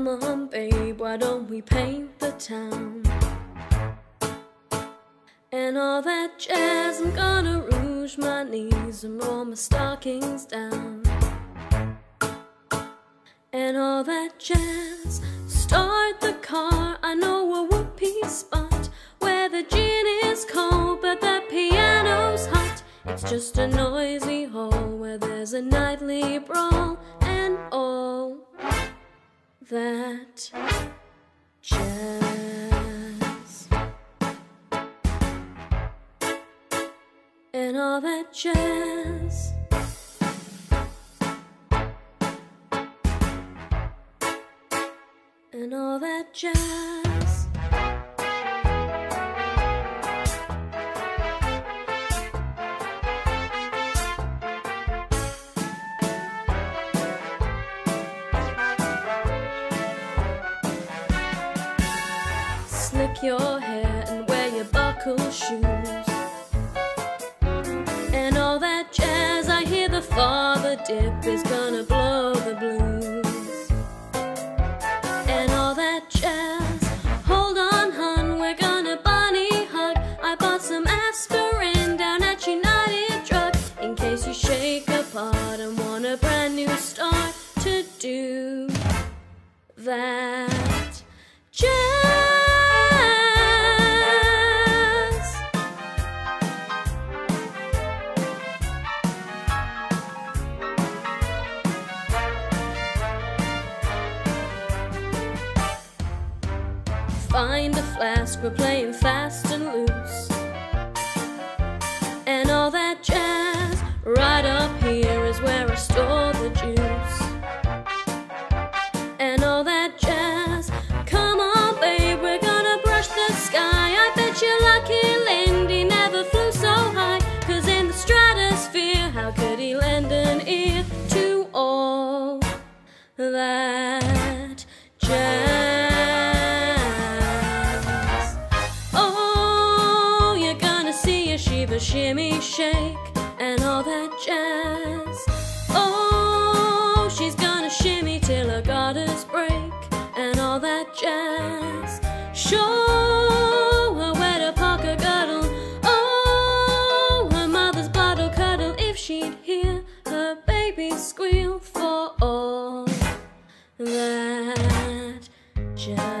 Come on, babe, why don't we paint the town? And all that jazz, I'm gonna rouge my knees and roll my stockings down. And all that jazz, start the car. I know a whoopee spot where the gin is cold, but the piano's hot. It's just a noisy hall where there's a nightly brawl that jazz. And all that jazz. And all that jazz. Slick your hair and wear your buckle shoes. And all that jazz, I hear the Father Dip is gonna blow the blues. And all that jazz, hold on, hun, we're gonna bunny hug. I bought some aspirin down at United Drug in case you shake apart and want a brand new start to do that Find a flask, we're playing fast and loose. And all that jazz, right shimmy, shake, and all that jazz. Oh, she's gonna shimmy till her garters break, and all that jazz. Show her where to park her girdle. Oh, her mother's bottle cuddle if she'd hear her baby squeal for all that jazz.